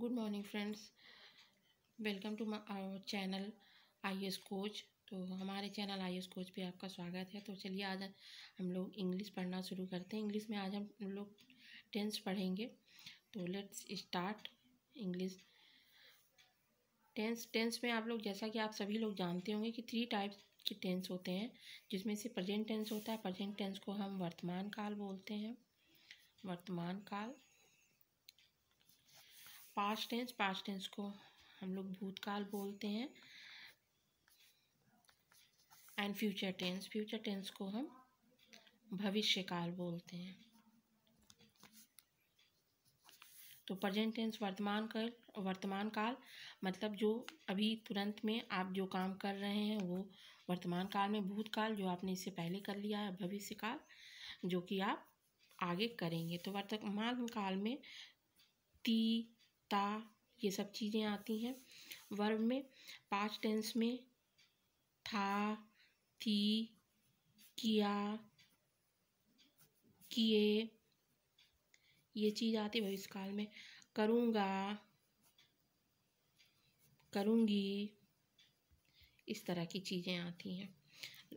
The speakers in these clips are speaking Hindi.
Good morning friends welcome to our channel I S coach तो हमारे चैनल आई एस कोच पे आपका स्वागत है। तो चलिए आज हम लोग इंग्लिश पढ़ना शुरू करते हैं। इंग्लिश में आज हम लोग टेंस पढ़ेंगे। तो let's start English tense tense में आप लोग, जैसा कि आप सभी लोग जानते होंगे कि थ्री टाइप्स के टेंस होते हैं, जिसमें से प्रेजेंट टेंस होता है। प्रेजेंट टेंस को हम वर्तमान काल बोलते हैं। वर्तमान काल पास्ट टेंस पास्ट टेंस को हम लोग भूतकाल बोलते हैं। And future tense future tense को हम भविष्यकाल बोलते हैं। तो प्रेजेंट टेंस वर्तमान काल वर्तमान काल मतलब जो अभी तुरंत में आप जो काम कर रहे हैं, वो वर्तमान काल में भूतकाल, जो आपने इससे पहले कर लिया है भविष्य काल जो कि आप आगे करेंगे। तो वर्तमान काल में ती ता ये सब चीज़ें आती हैं। वर्ब में, पाँच टेंस में, था, थी, किया, किए, ये चीज़ आती भविष्य काल में। करूँगा, करूँगी, इस तरह की चीज़ें आती हैं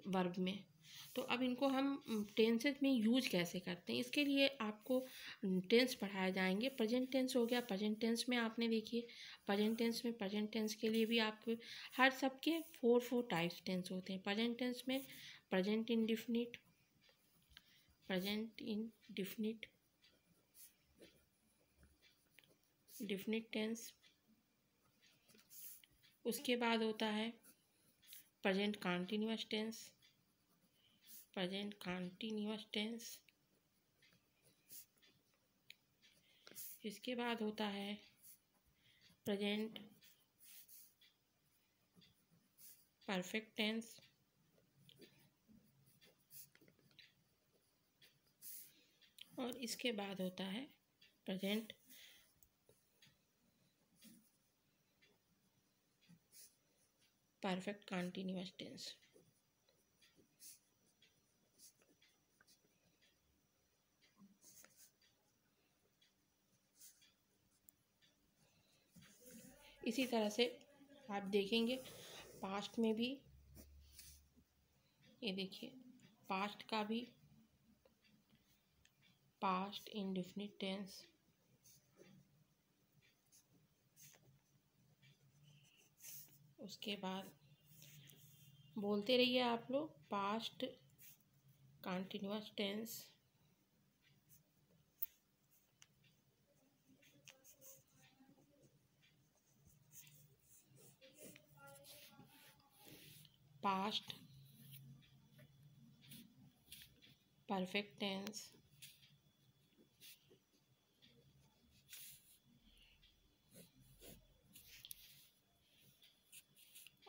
वर्ब में। तो अब इनको हम टेंसेज में यूज़ कैसे करते हैं? इसके लिए आपको टेंस पढ़ाए जाएँगे। प्रेजेंट टेंस हो गया। प्रेजेंट टेंस में आपने देखिए प्रेजेंट टेंस में प्रेजेंट टेंस के लिए भी आप, हर सबके फोर फोर टाइप्स टेंस होते हैं। प्रेजेंट टेंस में present indefinite present indefinite definite tense उसके बाद होता है present continuous tense present continuous tense इसके बाद होता है प्रेजेंट परफेक्ट टेंस और इसके बाद होता है प्रेजेंट परफेक्ट कंटिन्यूस टेंस इसी तरह से आप देखेंगे। पास्ट में भी, ये देखिए, पास्ट का भी, पास्ट इंडिफिनिट टेंस उसके बाद बोलते रहिए आप लोग, past continuous tense past. Perfect tense.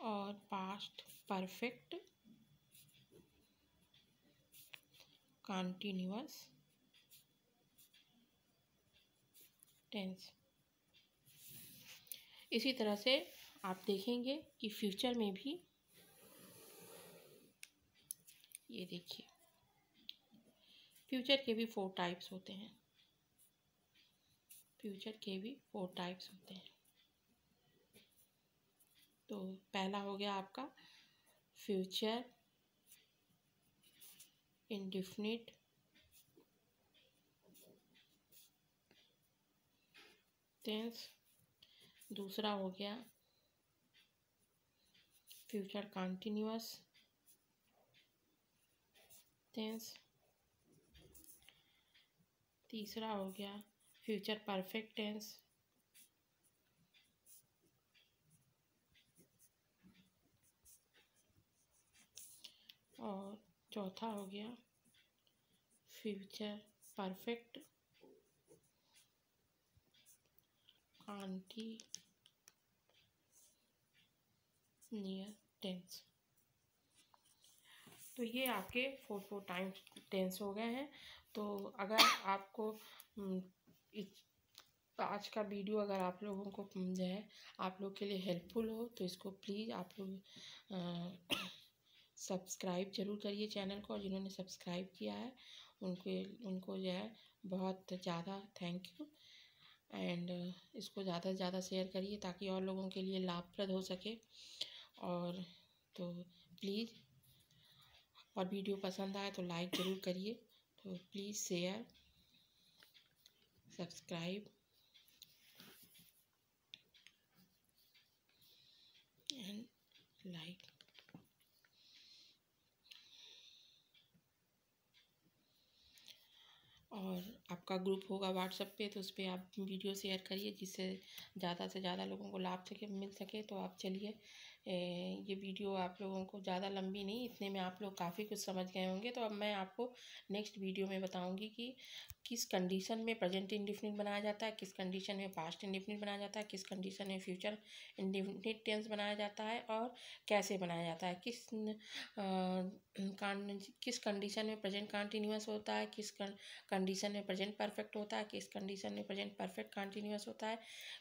और पास्ट परफेक्ट कंटिन्यूअस टेंस इसी तरह से आप देखेंगे कि फ्यूचर में भी ये देखिए। फ्यूचर के भी फोर टाइप्स होते हैं। फ्यूचर के भी फोर टाइप्स होते हैं। तो पहला हो गया आपका फ्यूचर इंडिफिनिट टेंस दूसरा हो गया फ्यूचर कंटिन्यूस टेंस तीसरा हो गया फ्यूचर परफेक्ट टेंस और चौथा हो गया future perfect aunty near tense तो ये आपके फोर फोर टाइम टेंस हो गए हैं। तो अगर आपको आज का वीडियो अगर आप लोगों को जो है, आप लोग के लिए हेल्पफुल हो तो इसको प्लीज़ आप लोग सब्सक्राइब ज़रूर करिए चैनल को, और जिन्होंने सब्सक्राइब किया है, उनको उनको जो है, बहुत ज़्यादा थैंक यू। एंड इसको ज़्यादा से ज़्यादा शेयर करिए, ताकि और लोगों के लिए लाभप्रद हो सके। और तो प्लीज़ और वीडियो पसंद आए तो लाइक ज़रूर करिए। तो please share, subscribe. And like. और आपका ग्रुप होगा व्हाट्सएप पे तो उस पर आप वीडियो शेयर करिए, जिससे ज़्यादा से ज़्यादा लोगों को लाभ सके मिल सके। तो आप चलिए ये वीडियो आप लोगों को ज़्यादा लंबी नहीं, इतने में आप लोग काफ़ी कुछ समझ गए होंगे तो अब मैं आपको नेक्स्ट वीडियो में बताऊँगी कि किस कंडीशन में प्रेजेंट इंडिफिनिट बनाया जाता है किस कंडीशन में पास्ट इंडिफिनिट बनाया जाता है किस कंडीशन में फ्यूचर इंडिफिनिट टेंस बनाया जाता है और कैसे बनाया जाता है किस किस कंडीशन में प्रेजेंट कॉन्टीन्यूस होता है किस कंडीशन में प्रेजेंट परफेक्ट होता है किस कंडीशन में प्रेजेंट परफेक्ट कॉन्टीन्यूस होता है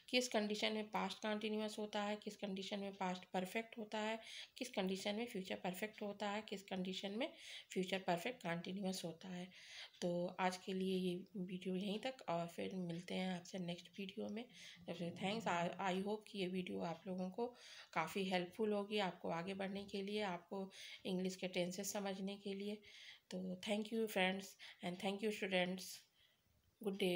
किस कंडीशन में पास्ट कॉन्टीन्यूस होता है किस कंडीशन में पास्ट परफेक्ट होता है किस कंडीशन में फ्यूचर परफेक्ट होता है किस कंडीशन में फ्यूचर परफेक्ट कॉन्टीन्यूस होता है तो आज के लिए ये वीडियो यहीं तक, और फिर मिलते हैं आपसे नेक्स्ट वीडियो में। फिर थैंक्स आई होप कि ये वीडियो आप लोगों को काफ़ी हेल्पफुल होगी आपको आगे बढ़ने के लिए, आपको इंग्लिश के टेंसेस समझने के लिए। तो thank you friends and thank you students good day